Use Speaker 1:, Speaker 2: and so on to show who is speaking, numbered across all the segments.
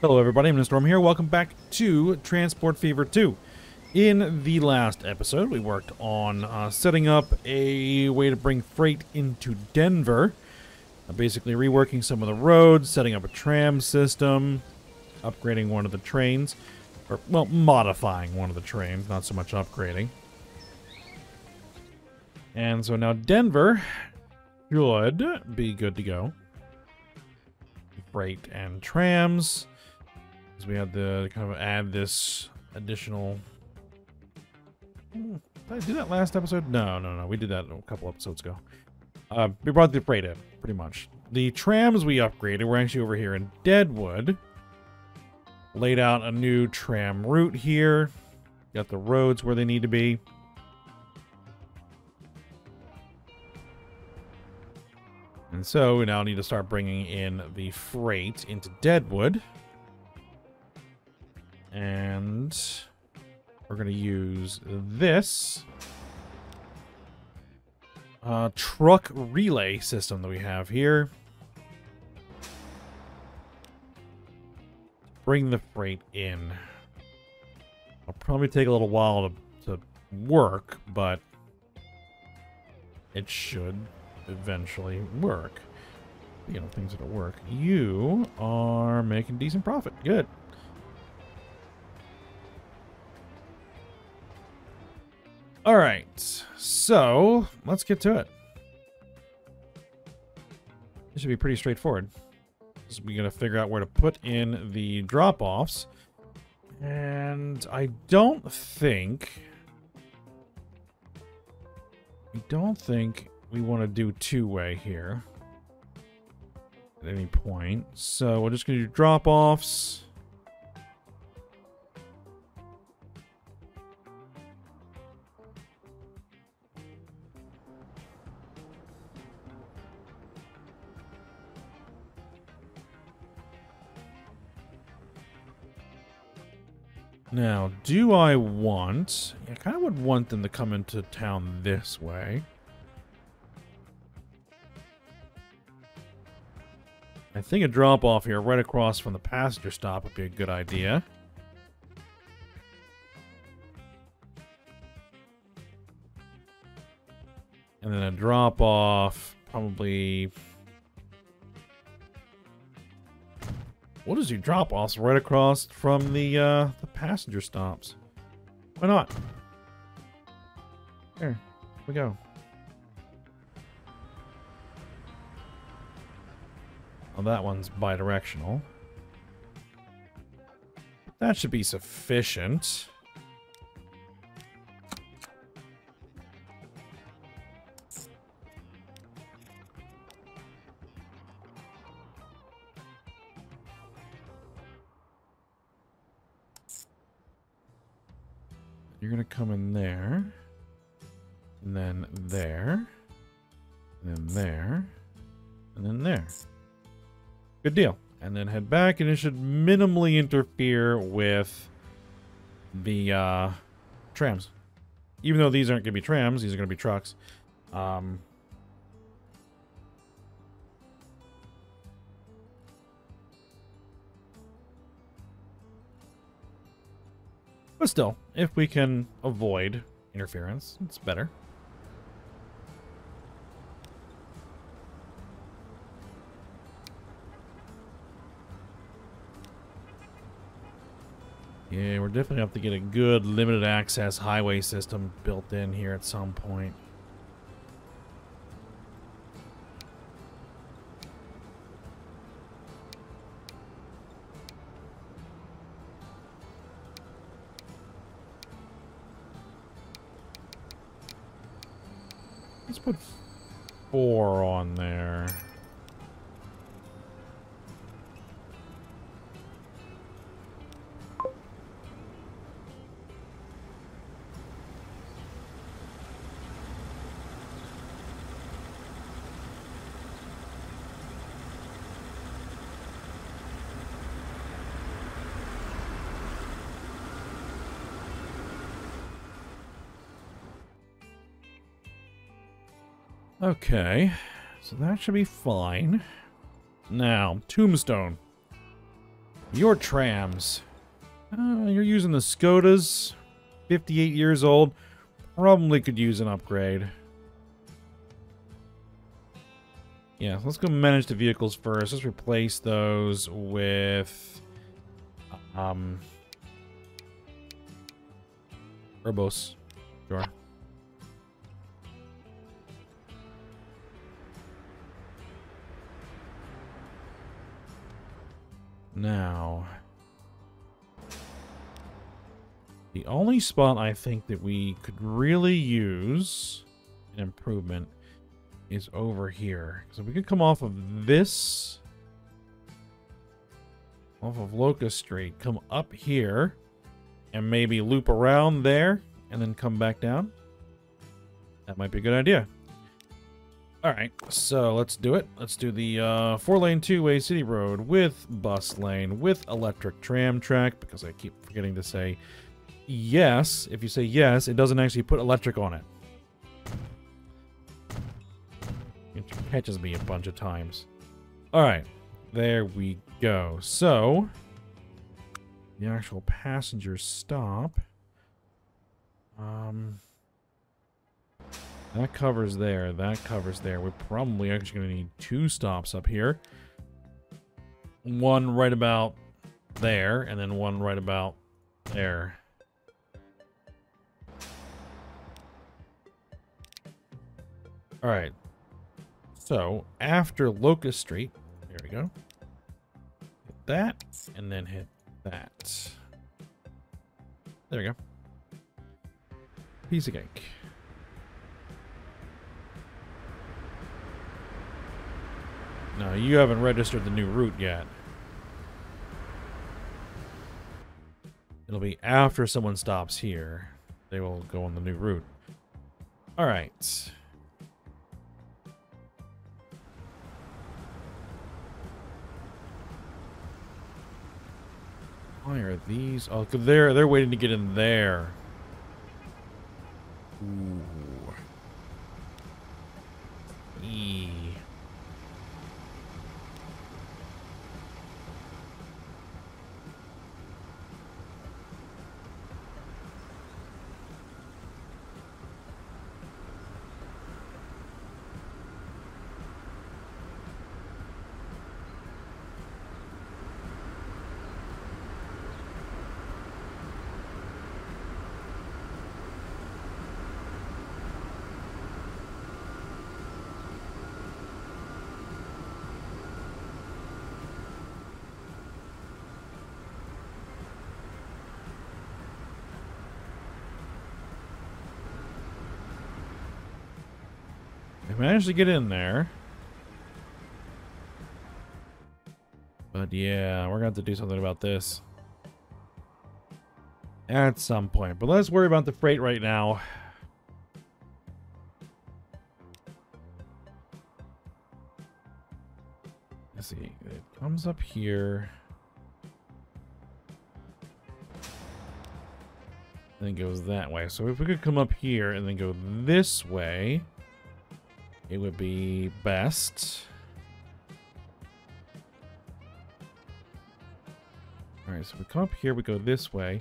Speaker 1: Hello everybody, I'm Storm here. Welcome back to Transport Fever 2. In the last episode, we worked on uh, setting up a way to bring freight into Denver. Uh, basically reworking some of the roads, setting up a tram system, upgrading one of the trains. Or, well, modifying one of the trains, not so much upgrading. And so now Denver should be good to go. Freight and trams. Because we had to kind of add this additional... Hmm, did I do that last episode? No, no, no. We did that a couple episodes ago. Uh, we brought the freight in, pretty much. The trams we upgraded, we're actually over here in Deadwood. Laid out a new tram route here. Got the roads where they need to be. And so we now need to start bringing in the freight into Deadwood. And we're going to use this uh, truck relay system that we have here. Bring the freight in. It'll probably take a little while to, to work, but it should eventually work. You know, things that'll work. You are making decent profit. Good. All right, so let's get to it. This should be pretty straightforward. So we're going to figure out where to put in the drop-offs. And I don't think... I don't think we want to do two-way here at any point. So we're just to do drop-offs. Now, do I want... I kind of would want them to come into town this way. I think a drop-off here right across from the passenger stop would be a good idea. And then a drop-off probably... What is your drop-offs right across from the, uh, the passenger stops? Why not? Here we go. Well, that one's bidirectional. That should be sufficient. You're going to come in there. And then there. And then there. And then there. Good deal. And then head back, and it should minimally interfere with the uh, trams. Even though these aren't going to be trams, these are going to be trucks. Um, but still, if we can avoid interference, it's better. Yeah, we're definitely have to get a good limited access highway system built in here at some point. Four on there. Okay, so that should be fine. Now, Tombstone. Your trams. Uh, you're using the Skodas. 58 years old. Probably could use an upgrade. Yeah, let's go manage the vehicles first. Let's replace those with... Um... Urbos. Sure. Now... The only spot I think that we could really use an improvement is over here. So we could come off of this, off of Locust Street, come up here, and maybe loop around there, and then come back down. That might be a good idea. Alright, so let's do it. Let's do the uh, four-lane two-way city road with bus lane, with electric tram track, because I keep forgetting to say yes, if you say yes, it doesn't actually put electric on it. It catches me a bunch of times. Alright, there we go. So, the actual passenger stop. Um, that covers there. That covers there. We're probably actually going to need two stops up here. One right about there, and then one right about there. All right. So after Locust Street, there we go. Hit that, and then hit that. There we go. Piece of cake. No, you haven't registered the new route yet. It'll be after someone stops here. They will go on the new route. All right. Why are these? Oh, they're they're waiting to get in there. Ooh. E. I managed to get in there. But yeah, we're going to have to do something about this. At some point. But let's worry about the freight right now. Let's see. It comes up here. Then goes that way. So if we could come up here and then go this way it would be best. Alright, so we come up here, we go this way.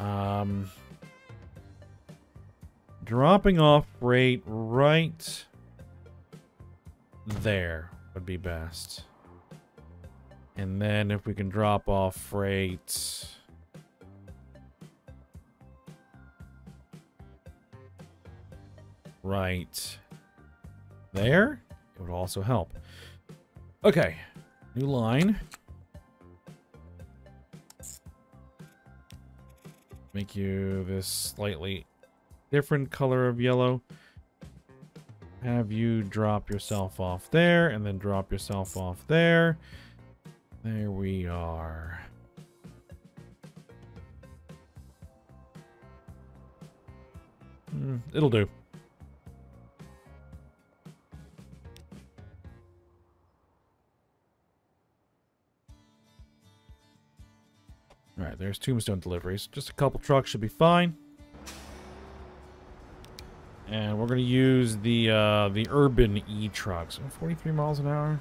Speaker 1: Um, dropping off rate right there would be best. And then if we can drop off freight... Right there, it would also help. Okay, new line. Make you this slightly different color of yellow. Have you drop yourself off there, and then drop yourself off there. There we are. Mm, it'll do. Alright, there's tombstone deliveries. Just a couple trucks should be fine. And we're going to use the uh, the urban e-trucks. 43 miles an hour.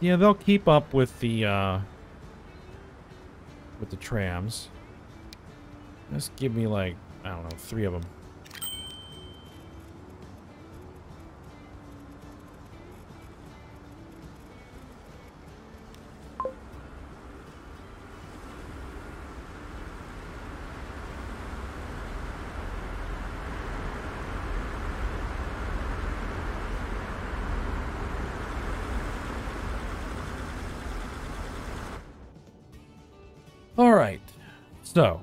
Speaker 1: Yeah, they'll keep up with the, uh, with the trams. Just give me, like, I don't know, three of them. All right. So,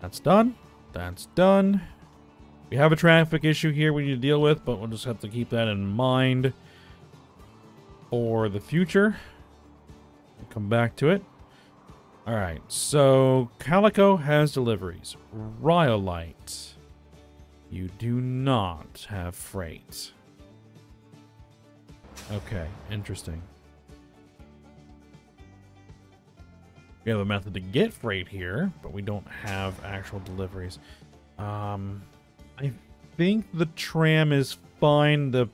Speaker 1: that's done. That's done. We have a traffic issue here we need to deal with, but we'll just have to keep that in mind for the future. We'll come back to it. All right. So, Calico has deliveries. Rhyolite. You do not have freight. Okay, interesting. We have a method to get freight here, but we don't have actual deliveries. Um, I think the tram is fine. The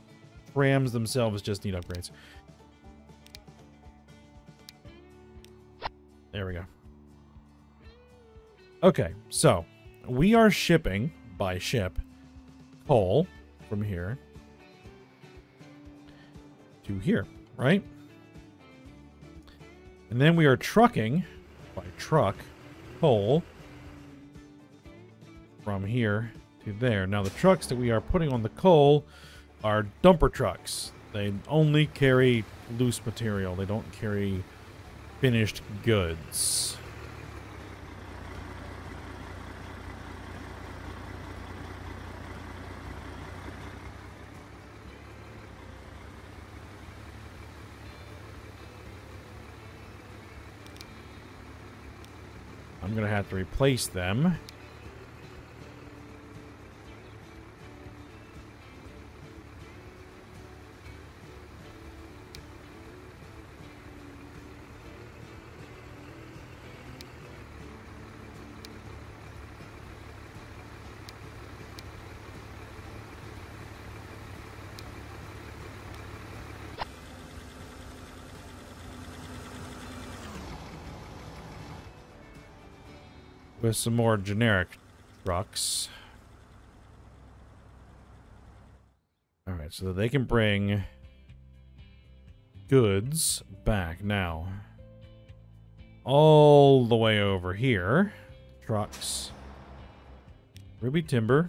Speaker 1: trams themselves just need upgrades. There we go. Okay, so we are shipping by ship coal from here to here, right? And then we are trucking by truck coal from here to there. Now the trucks that we are putting on the coal are dumper trucks. They only carry loose material. They don't carry finished goods. I'm going to have to replace them. With some more generic trucks. Alright, so they can bring goods back now. All the way over here. Trucks. Ruby Timber.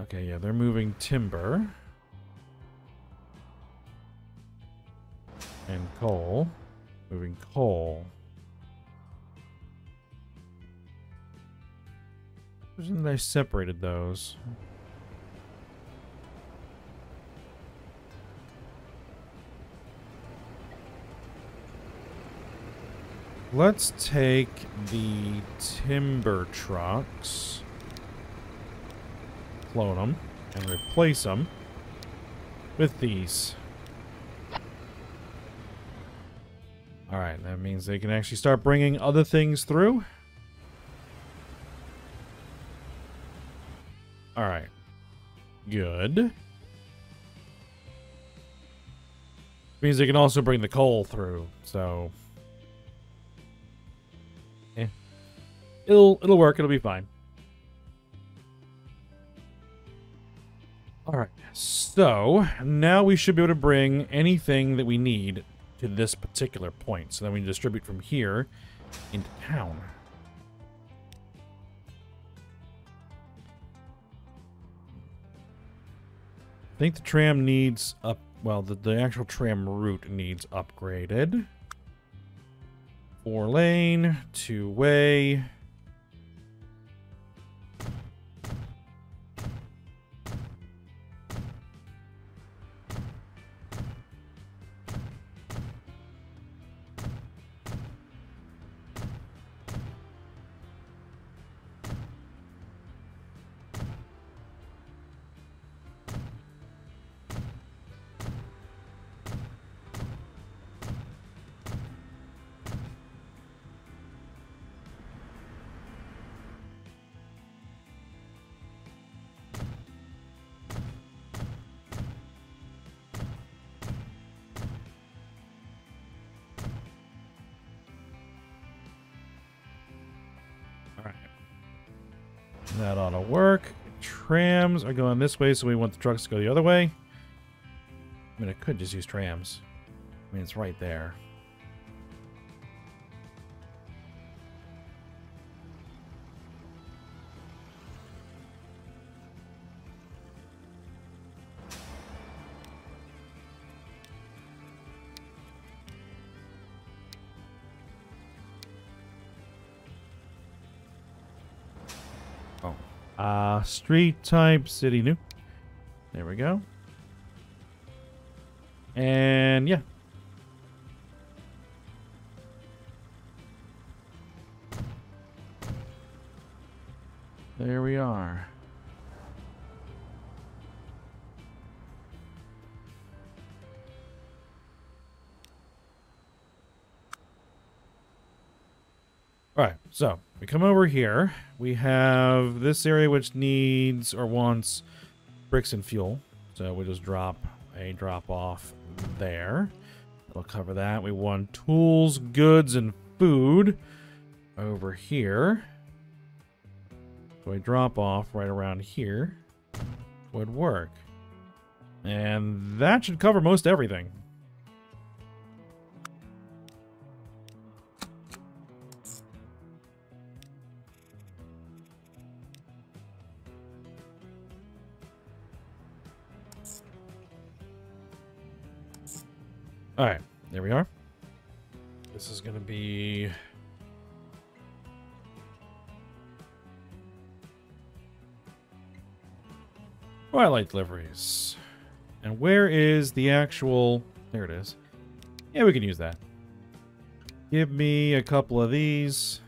Speaker 1: Okay, yeah, they're moving timber. And coal. Moving coal. Isn't they separated those? Let's take the timber trucks, clone them, and replace them with these. Alright, that means they can actually start bringing other things through. Alright. Good. Means they can also bring the coal through, so... Yeah. It'll, it'll work, it'll be fine. Alright, so now we should be able to bring anything that we need to this particular point. So then we distribute from here into town. I think the tram needs up. Well, the, the actual tram route needs upgraded. Four lane, two way. Trams are going this way, so we want the trucks to go the other way. I mean, I could just use trams. I mean, it's right there. Street type city new. There we go. And yeah. There we are. All right, so we come over here. We have this area which needs or wants bricks and fuel. So we just drop a drop off there. It'll cover that. We want tools, goods, and food over here. So a drop off right around here would work. And that should cover most everything. Alright, there we are. This is going to be... Twilight deliveries. And where is the actual... There it is. Yeah, we can use that. Give me a couple of these.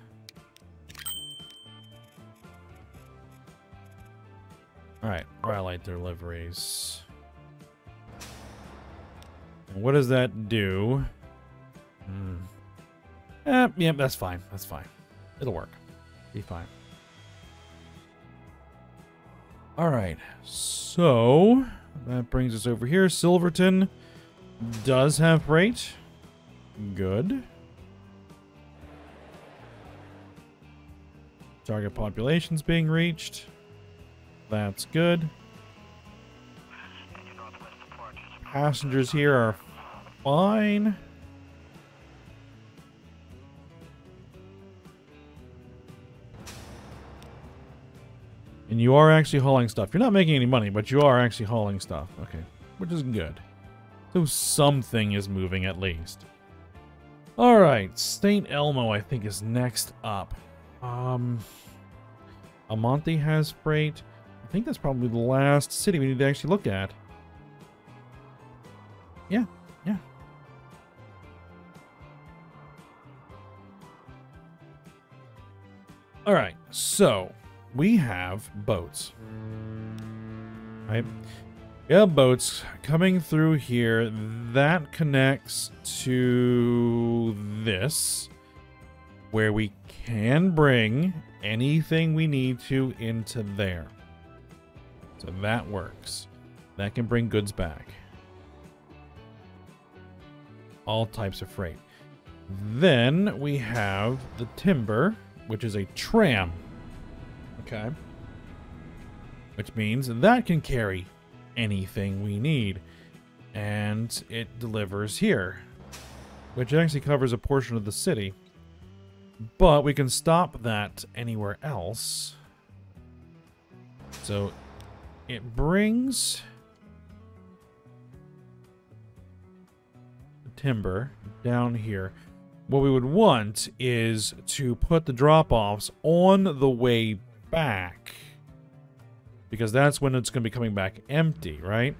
Speaker 1: Alright, Twilight deliveries. What does that do? Hmm. Eh, yeah, that's fine. That's fine. It'll work. Be fine. All right. So that brings us over here. Silverton does have freight. Good. Target population's being reached. That's good. Passengers here are fine. And you are actually hauling stuff. You're not making any money, but you are actually hauling stuff. Okay, which is good. So something is moving at least. Alright, St. Elmo I think is next up. Um, Amonte has freight. I think that's probably the last city we need to actually look at. Yeah, yeah. All right, so we have boats. Right? We have boats coming through here. That connects to this, where we can bring anything we need to into there. So that works. That can bring goods back all types of freight. Then we have the timber, which is a tram. Okay. Which means that can carry anything we need. And it delivers here. Which actually covers a portion of the city. But we can stop that anywhere else. So it brings timber down here. What we would want is to put the drop-offs on the way back. Because that's when it's going to be coming back empty, right?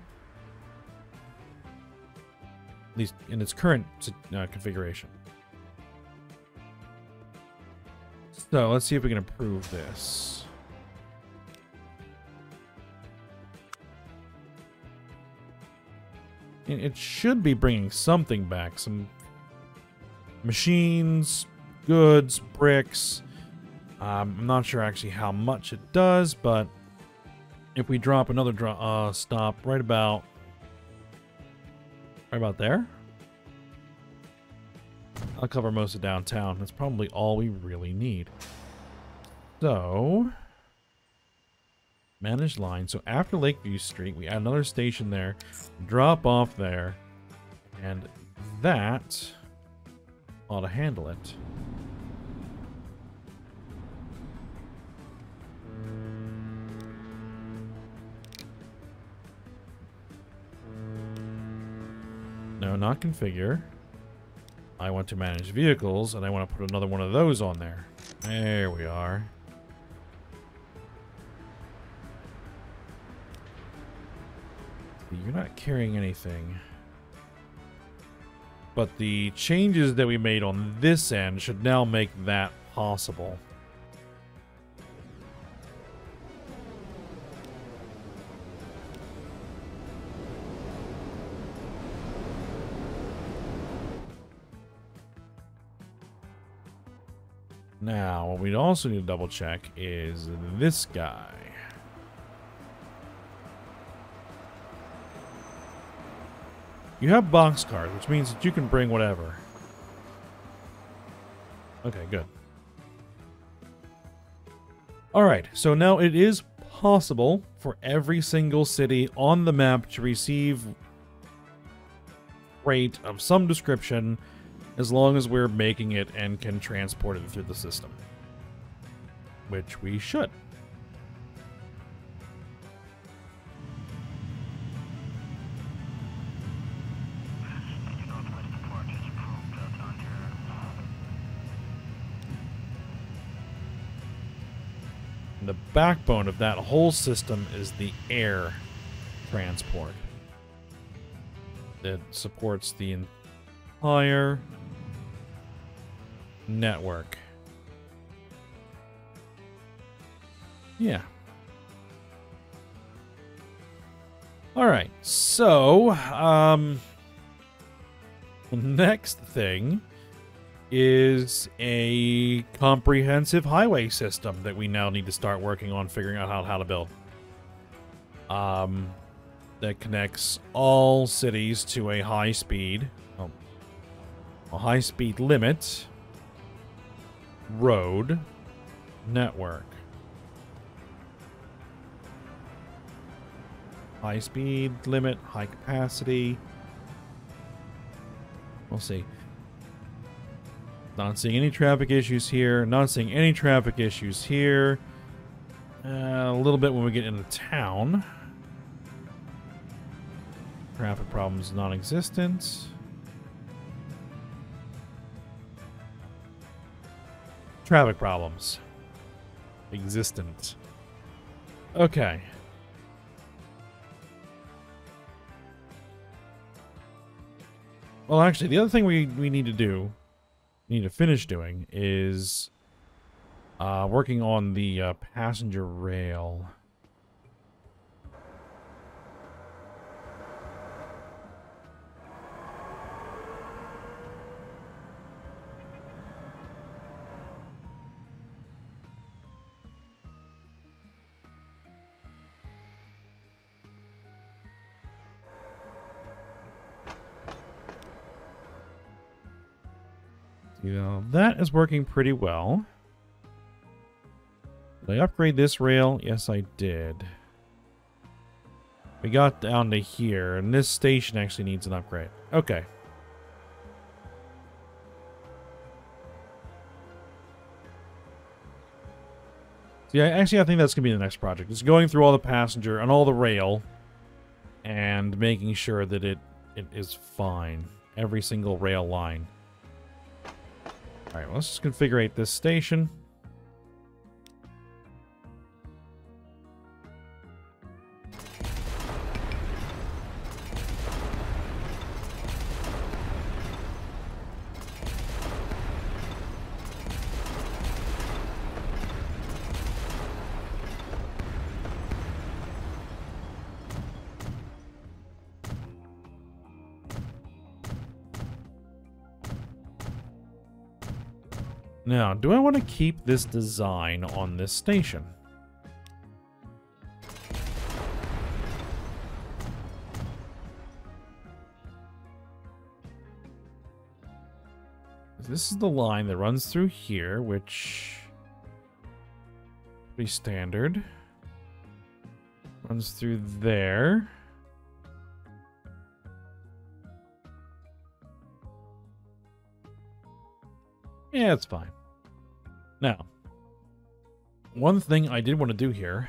Speaker 1: At least in its current uh, configuration. So let's see if we can improve this. It should be bringing something back. Some machines, goods, bricks. Um, I'm not sure actually how much it does, but if we drop another dro uh, stop right about right about there, I'll cover most of downtown. That's probably all we really need. So, manage line. So after Lakeview Street, we add another station there, drop off there, and that ought to handle it. No, not configure. I want to manage vehicles, and I want to put another one of those on there. There we are. You're not carrying anything. But the changes that we made on this end should now make that possible. Now, what we also need to double check is this guy. You have boxcars, which means that you can bring whatever. Okay, good. Alright, so now it is possible for every single city on the map to receive freight of some description as long as we're making it and can transport it through the system. Which we should. Backbone of that whole system is the air transport that supports the entire network. Yeah. All right. So, um the next thing is a comprehensive highway system that we now need to start working on figuring out how, how to build. Um, that connects all cities to a high speed, oh, a high speed limit road network. High speed limit, high capacity. We'll see. Not seeing any traffic issues here. Not seeing any traffic issues here. Uh, a little bit when we get into town. Traffic problems non-existent. Traffic problems. Existent. Okay. Well, actually, the other thing we, we need to do need to finish doing is uh, working on the uh, passenger rail. You know, that is working pretty well. Did I upgrade this rail? Yes, I did. We got down to here, and this station actually needs an upgrade. Okay. Yeah, actually, I think that's going to be the next project. It's going through all the passenger and all the rail and making sure that it, it is fine. Every single rail line. Alright, well, let's just configure this station. Now, do I want to keep this design on this station? This is the line that runs through here, which... Pretty standard. Runs through there. Yeah, it's fine. Now, one thing I did want to do here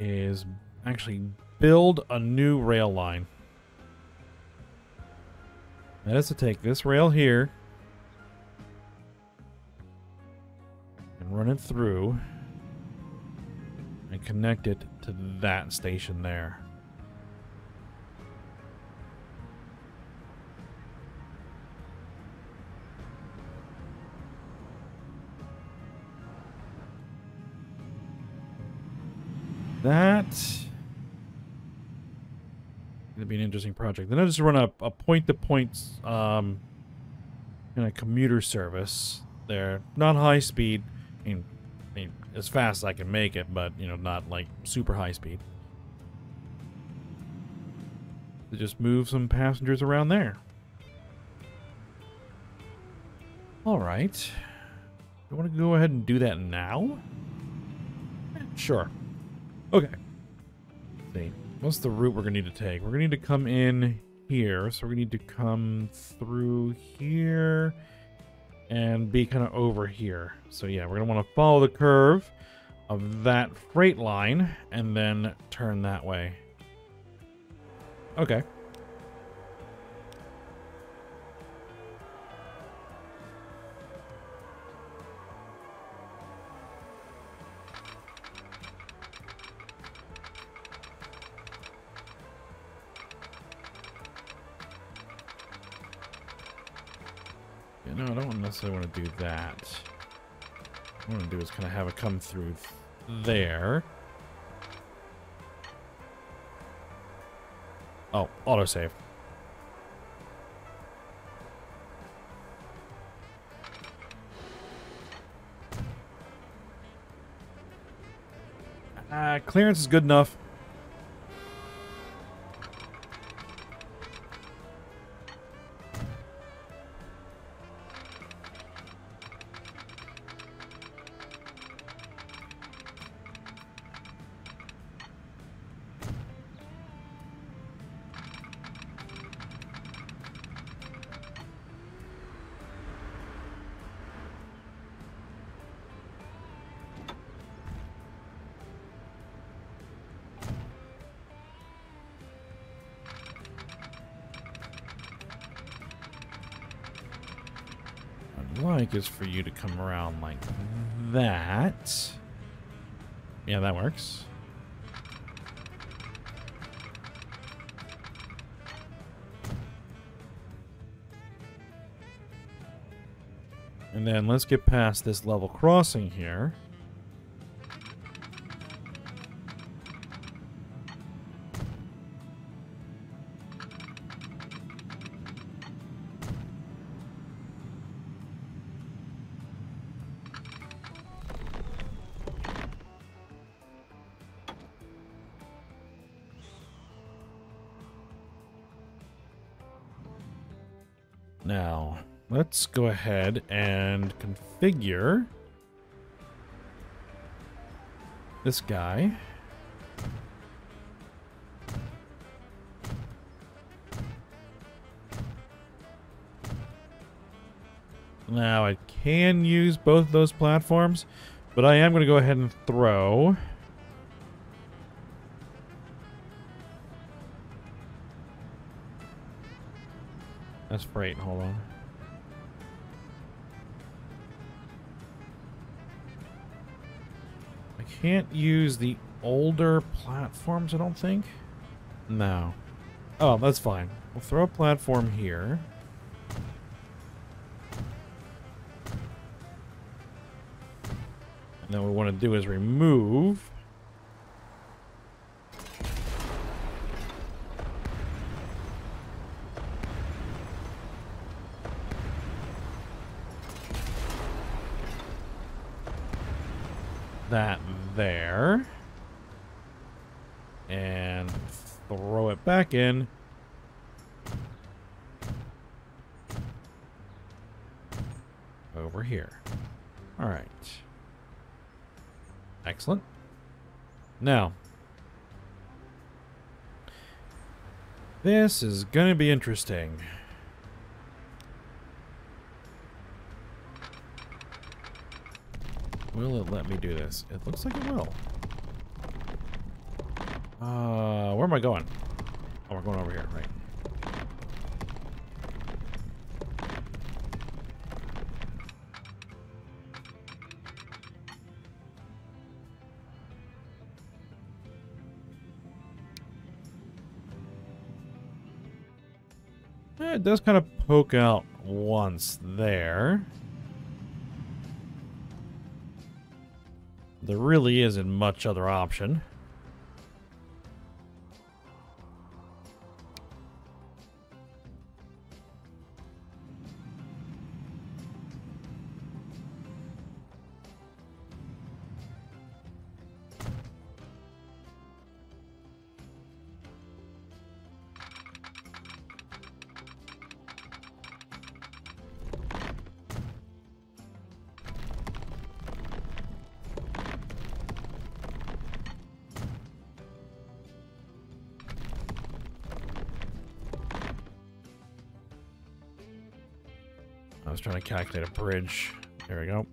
Speaker 1: is actually build a new rail line. That is to take this rail here and run it through and connect it to that station there. That It'd be an interesting project. Then I just run a, a point-to-point um, kind of commuter service there. Not high speed. I mean, I mean, as fast as I can make it, but, you know, not, like, super high speed. To just move some passengers around there. Alright. You want to go ahead and do that now? Sure. Okay. See. What's the route we're going to need to take? We're going to need to come in here. So to need to come through here and be kind of over here. So yeah, we're going to want to follow the curve of that freight line and then turn that way. Okay. No, I don't necessarily want to do that. What I want to do is kind of have it come through th there. Oh, autosave. Uh, clearance is good enough. Is for you to come around like that. Yeah, that works. And then let's get past this level crossing here. Let's go ahead and configure this guy. Now, I can use both of those platforms, but I am going to go ahead and throw... That's freight. Hold on. Can't use the older platforms, I don't think. No. Oh, that's fine. We'll throw a platform here. And then what we want to do is remove that there. And throw it back in. Over here. All right. Excellent. Now, this is going to be interesting. Will it let me do this? It looks like it will. Uh, where am I going? Oh, we're going over here, right. It does kind of poke out once there. There really isn't much other option. Calculate a bridge. There we go.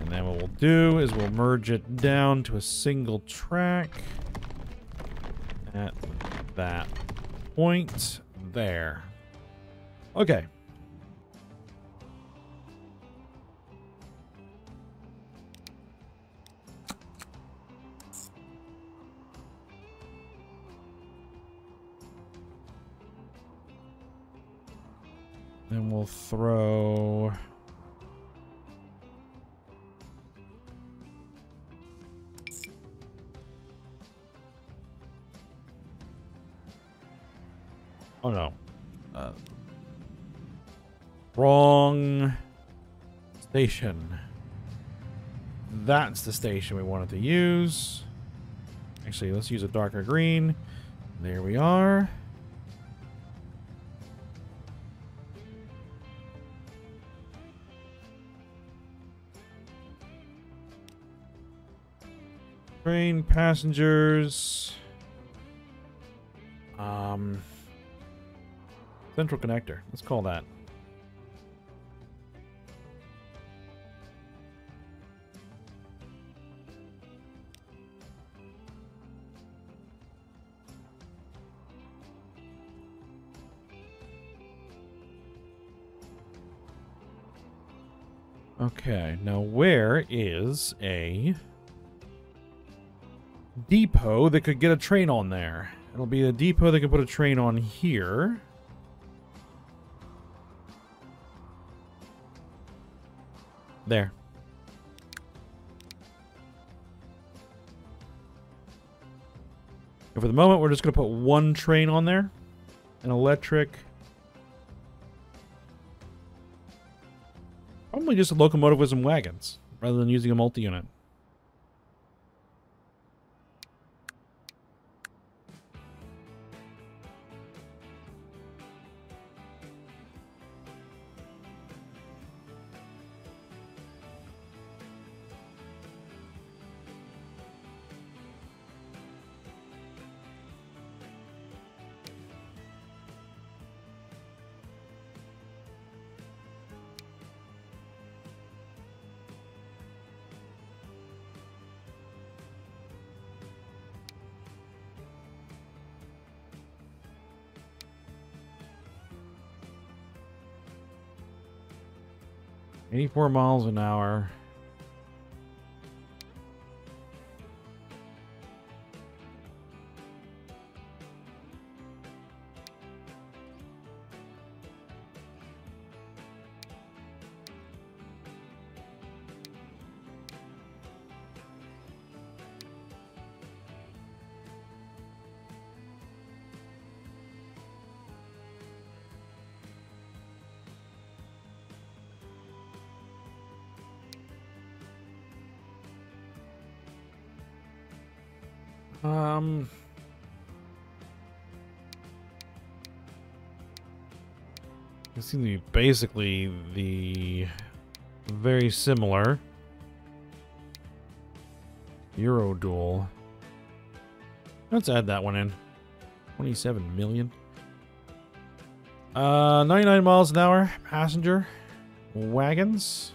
Speaker 1: And then what we'll do is we'll merge it down to a single track at that point there. Okay. Then we'll throw... Oh no. Uh, wrong station. That's the station we wanted to use. Actually, let's use a darker green. There we are. Train passengers. Um, central connector. Let's call that. Okay, now where is a depot that could get a train on there? It'll be a depot that can put a train on here. There. And for the moment, we're just going to put one train on there. An electric. Probably just a locomotive with some wagons, rather than using a multi-unit. Eighty-four miles an hour. Um. It seems to be basically the very similar. Eurodual. Let's add that one in. 27 million. Uh, 99 miles an hour, passenger, wagons.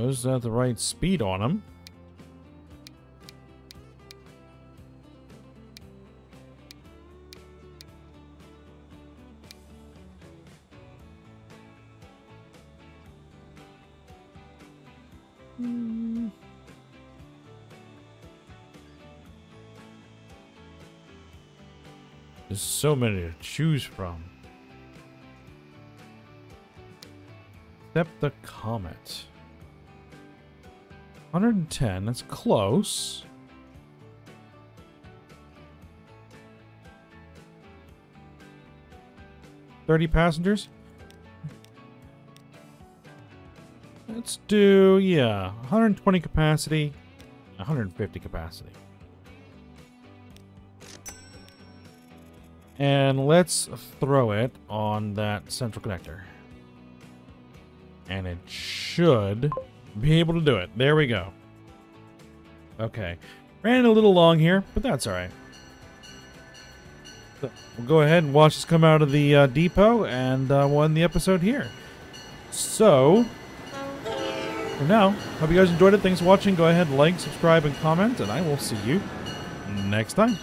Speaker 1: Those at the right speed on them. There's so many to choose from. Except the Comet. 110, that's close. Thirty passengers. Let's do yeah, 120 capacity, 150 capacity. And let's throw it on that central connector. And it should be able to do it. There we go. Okay. Ran a little long here, but that's alright. So we'll go ahead and watch this come out of the uh, depot, and uh, we'll end the episode here. So, for now, hope you guys enjoyed it. Thanks for watching. Go ahead, like, subscribe, and comment, and I will see you next time.